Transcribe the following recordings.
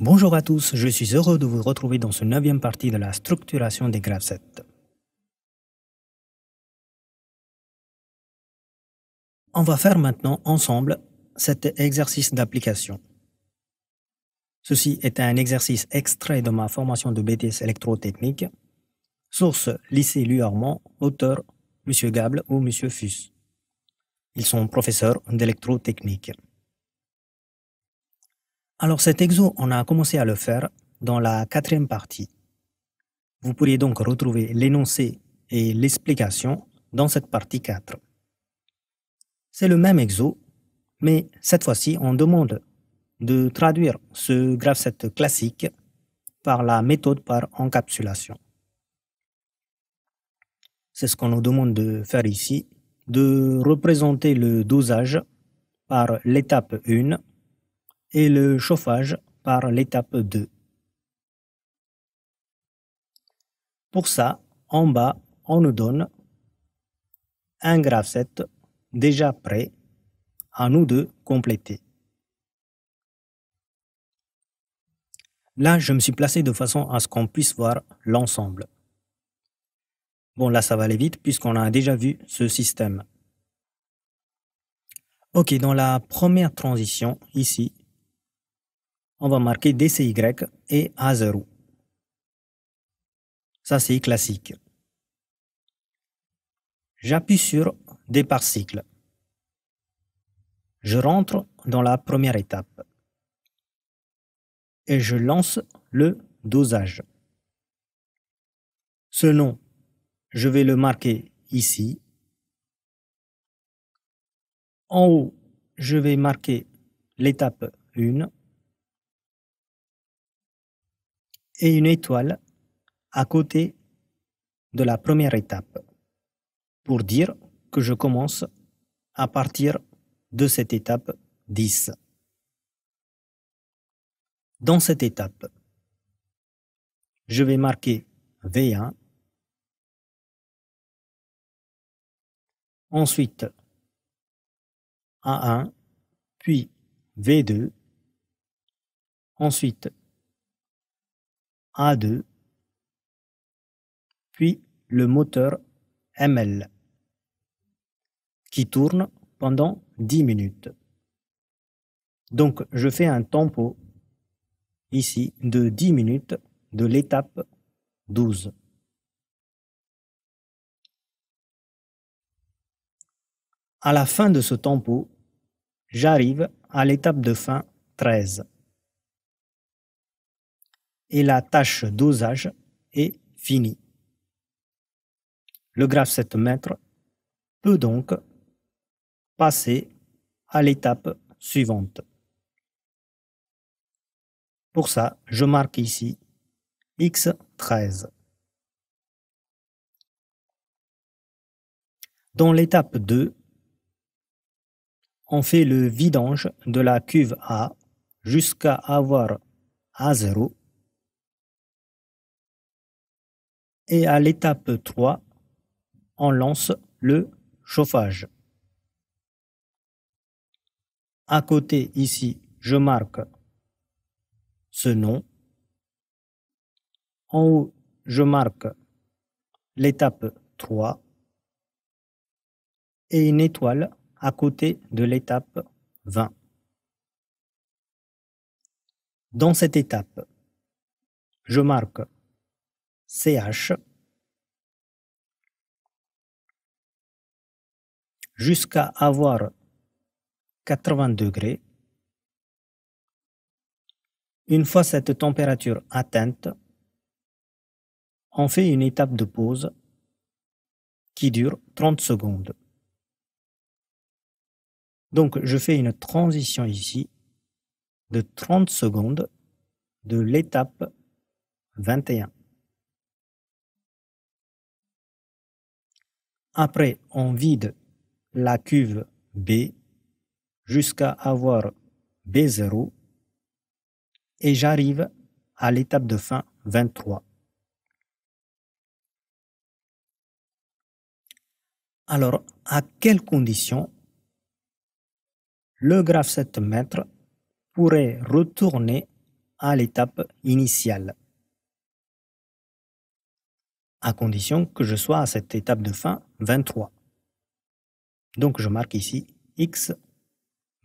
Bonjour à tous, je suis heureux de vous retrouver dans ce neuvième partie de la structuration des graphes On va faire maintenant ensemble cet exercice d'application. Ceci est un exercice extrait de ma formation de BTS électrotechnique, source lycée Luarmont, auteur M. Gable ou M. Fuss. Ils sont professeurs d'électrotechnique. Alors cet exo, on a commencé à le faire dans la quatrième partie. Vous pourriez donc retrouver l'énoncé et l'explication dans cette partie 4. C'est le même exo, mais cette fois-ci, on demande de traduire ce graph classique par la méthode par encapsulation. C'est ce qu'on nous demande de faire ici, de représenter le dosage par l'étape 1 et le chauffage par l'étape 2. Pour ça, en bas, on nous donne un graphe déjà prêt à nous de compléter. Là, je me suis placé de façon à ce qu'on puisse voir l'ensemble. Bon, là, ça va aller vite puisqu'on a déjà vu ce système. Ok, dans la première transition, ici, on va marquer DCY et A0. Ça, c'est classique. J'appuie sur Départ cycle. Je rentre dans la première étape et je lance le dosage. Ce nom, je vais le marquer ici. En haut, je vais marquer l'étape 1 et une étoile à côté de la première étape pour dire que je commence à partir de cette étape 10. Dans cette étape, je vais marquer V1, ensuite A1, puis V2, ensuite a2, puis le moteur ML qui tourne pendant 10 minutes. Donc je fais un tempo ici de 10 minutes de l'étape 12. À la fin de ce tempo, j'arrive à l'étape de fin 13 et la tâche dosage est finie. Le graphe 7 mètres peut donc passer à l'étape suivante. Pour ça, je marque ici X13. Dans l'étape 2, on fait le vidange de la cuve A jusqu'à avoir A0 Et à l'étape 3, on lance le chauffage. À côté, ici, je marque ce nom. En haut, je marque l'étape 3 et une étoile à côté de l'étape 20. Dans cette étape, je marque CH jusqu'à avoir 80 degrés. Une fois cette température atteinte, on fait une étape de pause qui dure 30 secondes. Donc je fais une transition ici de 30 secondes de l'étape 21. Après, on vide la cuve B jusqu'à avoir B0 et j'arrive à l'étape de fin 23. Alors, à quelles conditions le graphe 7 mètres pourrait retourner à l'étape initiale, condition que je sois à cette étape de fin 23. Donc je marque ici X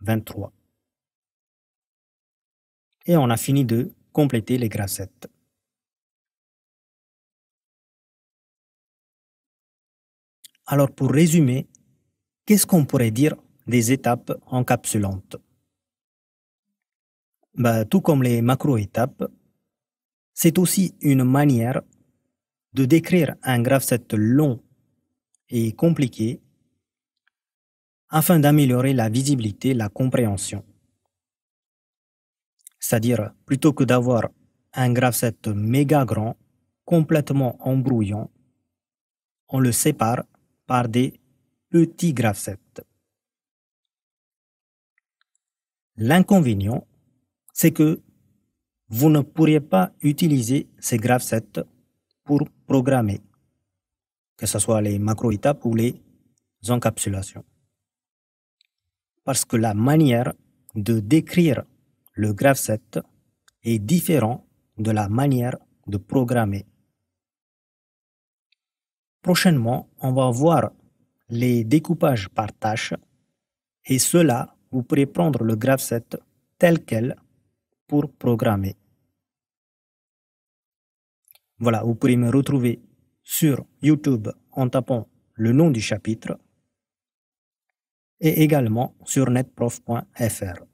23. Et on a fini de compléter les grassettes. Alors pour résumer, qu'est-ce qu'on pourrait dire des étapes encapsulantes? Bah, Tout comme les macro-étapes, c'est aussi une manière de décrire un graph-set long et compliqué afin d'améliorer la visibilité, la compréhension. C'est-à-dire, plutôt que d'avoir un graph-set méga grand, complètement embrouillant, on le sépare par des petits graph-sets. L'inconvénient, c'est que vous ne pourriez pas utiliser ces graph-sets pour programmer, que ce soit les macro-étapes ou les encapsulations. Parce que la manière de décrire le graph-set est différente de la manière de programmer. Prochainement, on va voir les découpages par tâches et cela, vous pourrez prendre le graph-set tel quel pour programmer. Voilà, vous pourrez me retrouver sur YouTube en tapant le nom du chapitre et également sur netprof.fr.